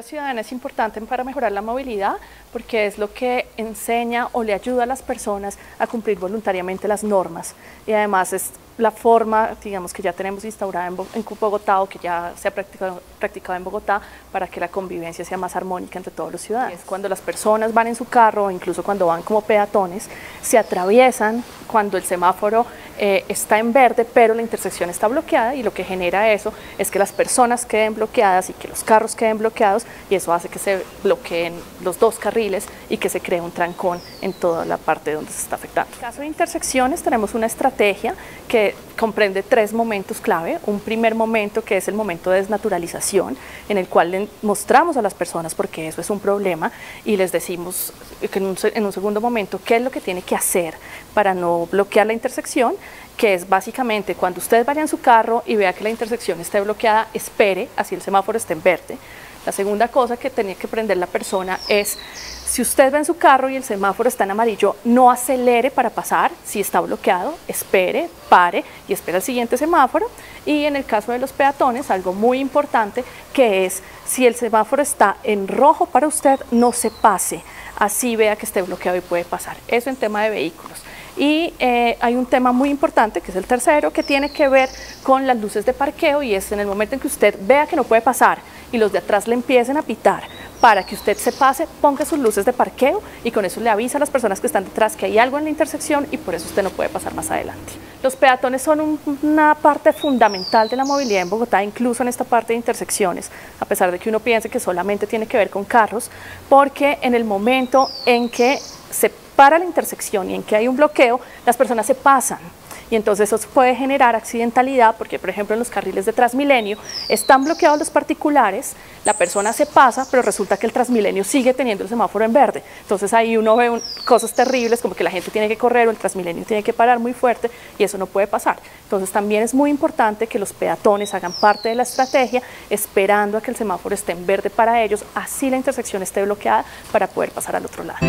ciudadana es importante para mejorar la movilidad porque es lo que enseña o le ayuda a las personas a cumplir voluntariamente las normas y además es la forma, digamos, que ya tenemos instaurada en, Bogotá o que ya se ha practicado, practicado en Bogotá para que la convivencia sea más armónica entre todos los ciudadanos. Cuando las personas van en su carro, incluso cuando van como peatones, se atraviesan cuando el semáforo eh, está en verde, pero la intersección está bloqueada y lo que genera eso es que las personas queden bloqueadas y que los carros queden bloqueados y eso hace que se bloqueen los dos carriles y que se cree un trancón en toda la parte donde se está afectando. En caso de intersecciones tenemos una estrategia que comprende tres momentos clave. Un primer momento que es el momento de desnaturalización, en el cual le mostramos a las personas porque eso es un problema y les decimos que en un, en un segundo momento qué es lo que tiene que hacer para no bloquear la intersección que es básicamente cuando usted vaya en su carro y vea que la intersección esté bloqueada, espere así el semáforo esté en verde. La segunda cosa que tenía que aprender la persona es si usted va en su carro y el semáforo está en amarillo, no acelere para pasar. Si está bloqueado, espere, pare y espera el siguiente semáforo. Y en el caso de los peatones, algo muy importante que es si el semáforo está en rojo para usted, no se pase. Así vea que esté bloqueado y puede pasar. Eso en tema de vehículos. Y eh, hay un tema muy importante, que es el tercero, que tiene que ver con las luces de parqueo y es en el momento en que usted vea que no puede pasar y los de atrás le empiecen a pitar para que usted se pase, ponga sus luces de parqueo y con eso le avisa a las personas que están detrás que hay algo en la intersección y por eso usted no puede pasar más adelante. Los peatones son una parte fundamental de la movilidad en Bogotá, incluso en esta parte de intersecciones, a pesar de que uno piense que solamente tiene que ver con carros, porque en el momento en que se para la intersección y en que hay un bloqueo, las personas se pasan y entonces eso puede generar accidentalidad porque por ejemplo en los carriles de Transmilenio están bloqueados los particulares, la persona se pasa, pero resulta que el Transmilenio sigue teniendo el semáforo en verde. Entonces ahí uno ve cosas terribles como que la gente tiene que correr o el Transmilenio tiene que parar muy fuerte y eso no puede pasar. Entonces también es muy importante que los peatones hagan parte de la estrategia esperando a que el semáforo esté en verde para ellos, así la intersección esté bloqueada para poder pasar al otro lado.